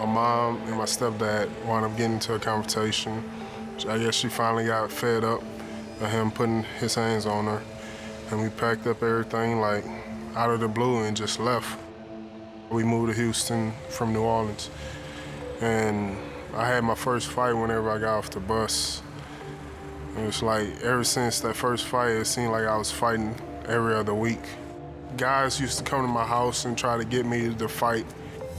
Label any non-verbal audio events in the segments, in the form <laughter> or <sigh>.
My mom and my stepdad wound up getting into a confrontation. I guess she finally got fed up of him putting his hands on her. And we packed up everything like out of the blue and just left. We moved to Houston from New Orleans. And I had my first fight whenever I got off the bus. It was like ever since that first fight, it seemed like I was fighting every other week. Guys used to come to my house and try to get me to fight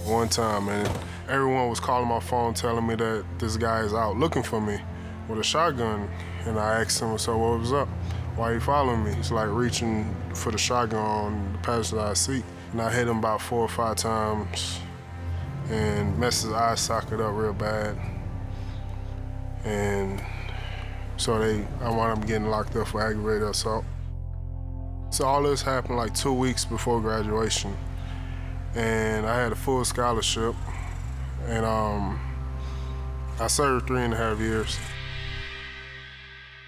one time, and everyone was calling my phone telling me that this guy is out looking for me with a shotgun. And I asked him, so what was up? Why are you following me? He's like reaching for the shotgun on the passenger seat. And I hit him about four or five times and messed his eye socket up real bad. And so they, I wound up getting locked up for aggravated assault. So all this happened like two weeks before graduation. And I had a full scholarship. And um, I served three and a half years.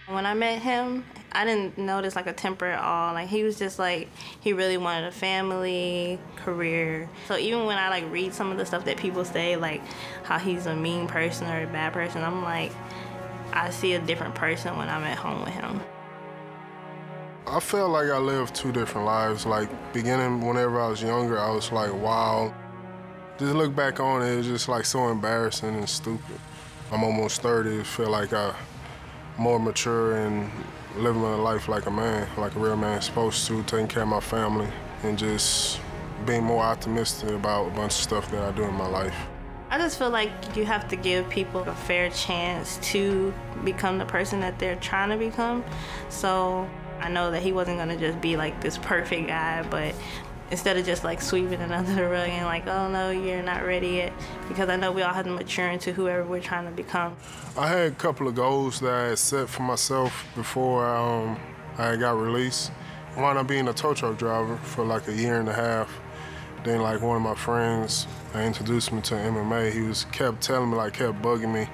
When I met him, I didn't notice like a temper at all. Like he was just like he really wanted a family, career. So even when I like read some of the stuff that people say, like how he's a mean person or a bad person, I'm like, I see a different person when I'm at home with him. I felt like I lived two different lives. Like beginning whenever I was younger, I was like, wow. Just look back on it, it's just like so embarrassing and stupid. I'm almost 30, I feel like I'm more mature and living my life like a man, like a real man supposed to, taking care of my family and just being more optimistic about a bunch of stuff that I do in my life. I just feel like you have to give people a fair chance to become the person that they're trying to become. So I know that he wasn't gonna just be like this perfect guy, but instead of just like sweeping it under the rug and like, oh no, you're not ready yet, because I know we all have to mature into whoever we're trying to become. I had a couple of goals that I had set for myself before um, I got released. I wound up being a tow truck driver for like a year and a half. Then like one of my friends I introduced me to MMA. He was kept telling me, like kept bugging me,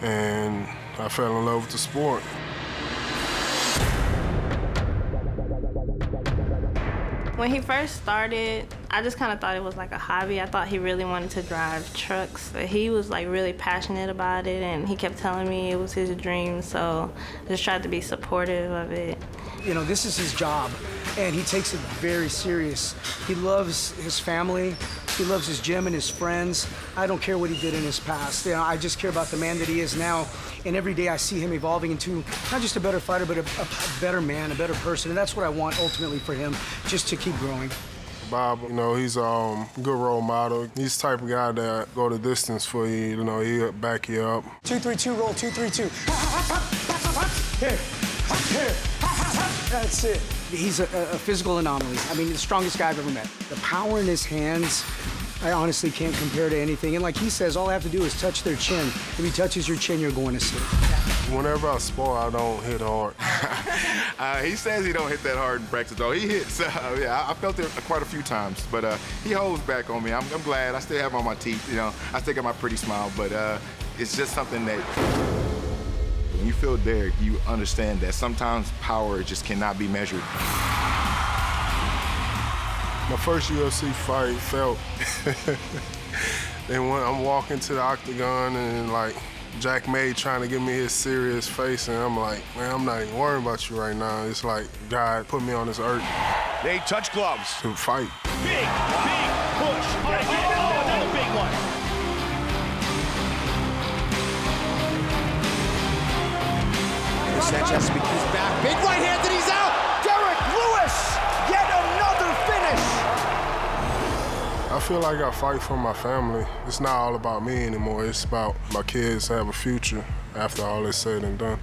and I fell in love with the sport. When he first started, I just kind of thought it was like a hobby. I thought he really wanted to drive trucks. He was like really passionate about it and he kept telling me it was his dream, so I just tried to be supportive of it. You know, this is his job and he takes it very serious. He loves his family. He loves his gym and his friends. I don't care what he did in his past. You know, I just care about the man that he is now. And every day I see him evolving into not just a better fighter, but a, a, a better man, a better person. And that's what I want ultimately for him, just to keep growing. Bob, you know, he's um, a good role model. He's the type of guy that go the distance for you. You know, he'll back you up. Two, three, two, roll, two, three, two. <laughs> Here, here. That's it. He's a, a, physical anomaly. I mean, the strongest guy I've ever met. The power in his hands, I honestly can't compare to anything. And like he says, all I have to do is touch their chin. If he touches your chin, you're going to sleep. Whenever I spar, I don't hit hard. <laughs> uh, he says he don't hit that hard in practice, though. He hits. <laughs> Uh, yeah, I felt it quite a few times, but uh, he holds back on me. I'm, I'm, glad. I still have on my teeth. You know, I still got my pretty smile, but uh, it's just something that when you feel Derrick, you understand that sometimes power just cannot be measured. My first UFC fight felt. <laughs> then when I'm walking to the octagon and like Jack May trying to give me his serious face, and I'm like, man, I'm not even worrying about you right now. It's like God put me on this earth. They touch gloves. To fight. Big, Sanchez back. Big right hand and he's out. Derrick Lewis, yet another finish. I feel like I fight for my family. It's not all about me anymore. It's about my kids have a future after all is said and done.